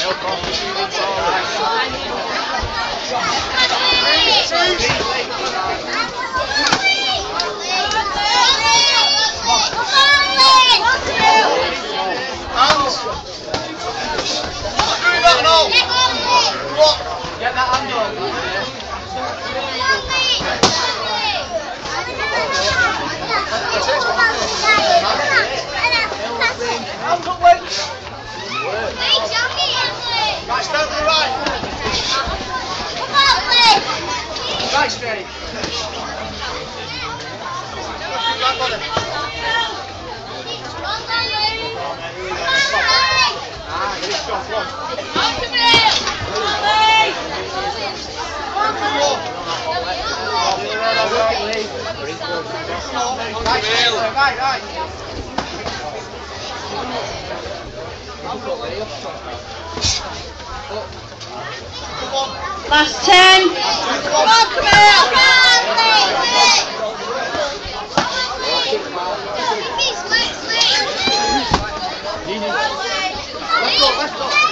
É o próximo. Right, stand to the right. Right straight. Right body. Ah, get it strong. Right, Last ten. Come on, come out. Let's go, let's go.